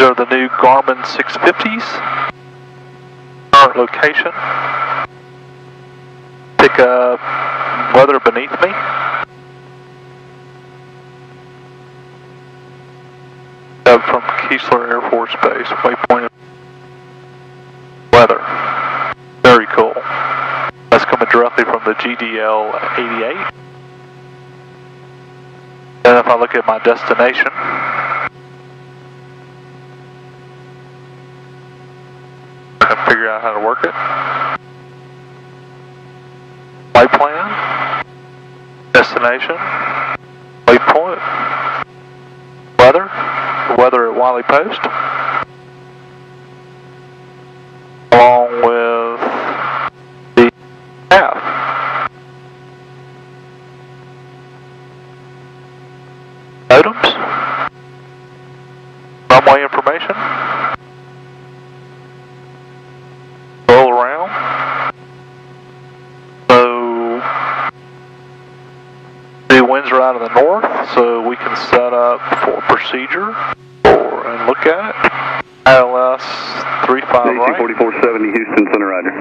These are the new Garmin 650s. Current location. Pick up weather beneath me. Up from Keesler Air Force Base, waypoint weather. Very cool. That's coming directly from the GDL 88. And if I look at my destination, I can figure out how to work it. Flight plan, destination, waypoint, weather, the weather at Wiley Post, along with the path. Items, winds are out of the north, so we can set up for procedure or and look at it. ILS 35 AC right. 4470 Houston Center Rider.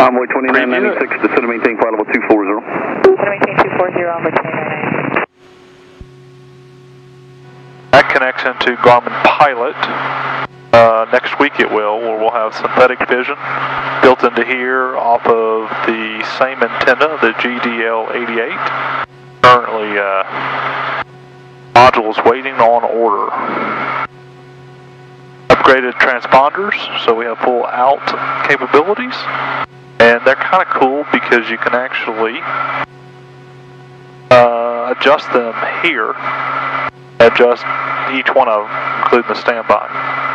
Envoy 2996 to center maintain flight level 240. Center maintain 240 over 2996. That connects into Garmin Pilot. Next week it will, where we'll have synthetic vision built into here off of the same antenna, the GDL88. Currently, uh, modules waiting on order. Upgraded transponders, so we have full out capabilities. And they're kind of cool because you can actually uh, adjust them here adjust each one of them, including the standby.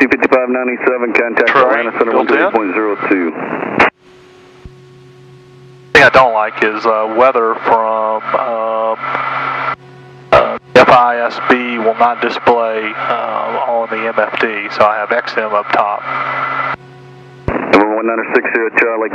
Good AC 5597, contact Atlanta Center built in. 13.02. thing I don't like is uh, weather from um, uh, FISB will not display uh, on the MFD, so I have XM up top. Number 1960 Charlie.